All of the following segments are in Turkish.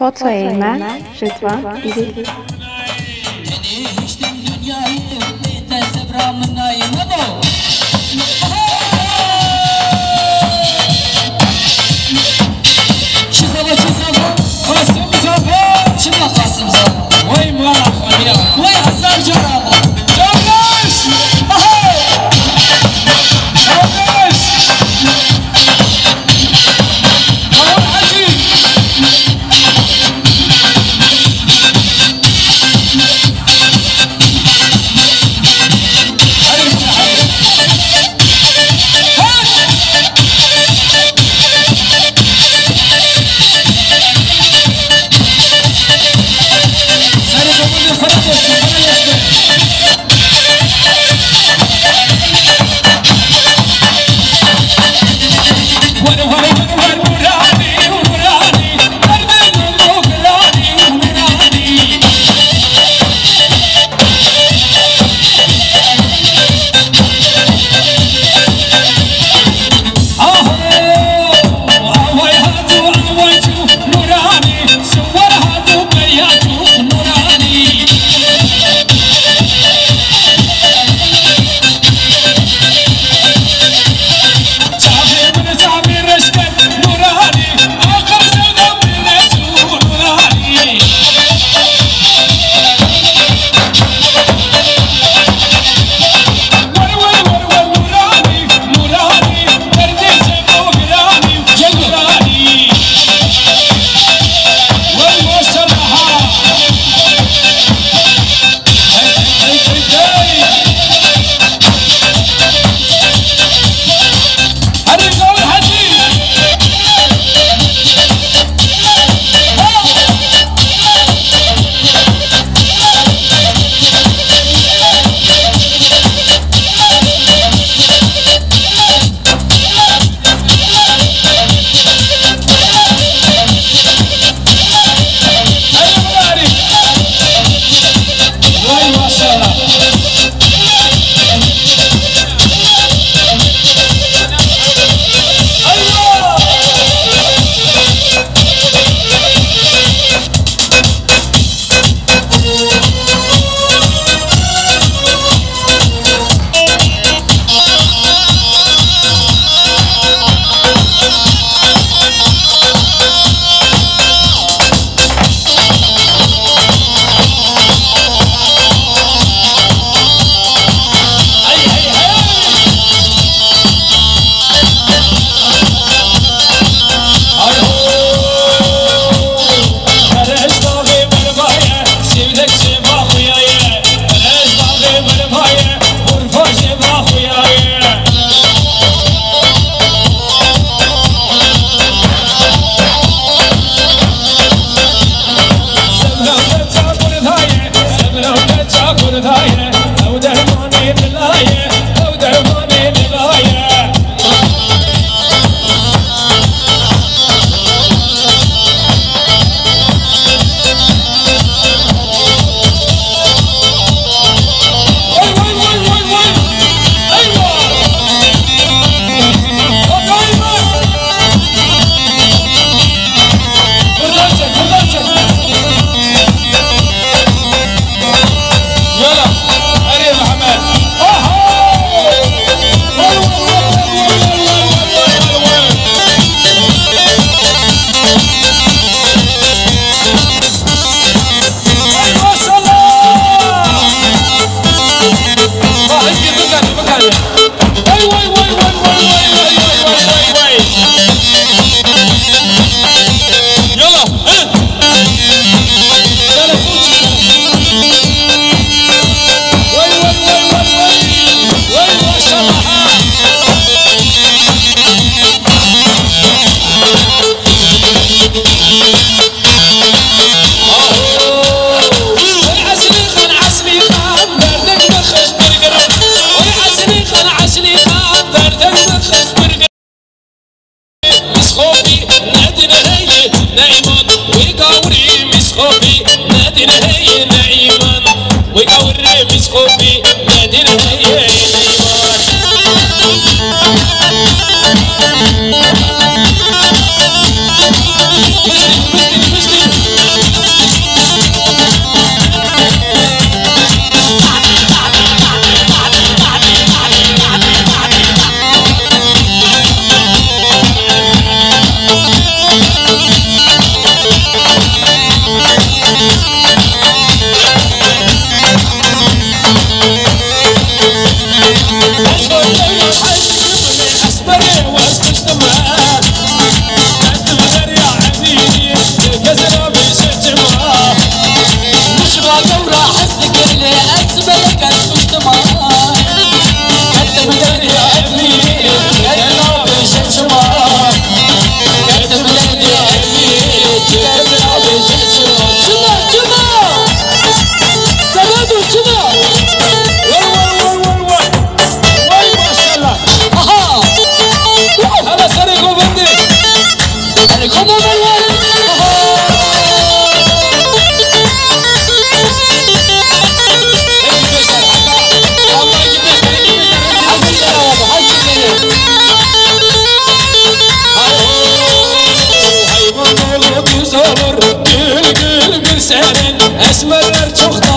Foto eğilme, Rıdvan İri. Beni hiçtim dünyayı, bir. 林君。obi medina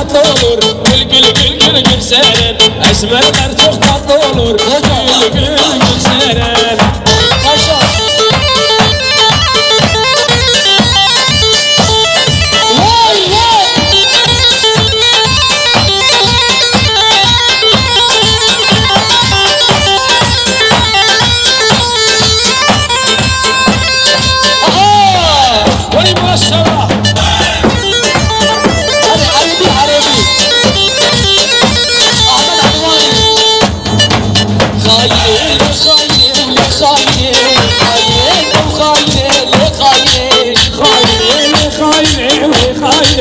tatlı olur. Gül gül gül gül gül senin Esmerler çok tatlı olur. Gül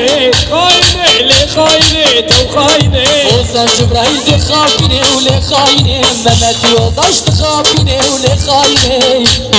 خاينة خاينة ليه خاينه تو خاينه وصل جبرائيل دي خاينه ما ما توضاش تخاينه وليه خاينة.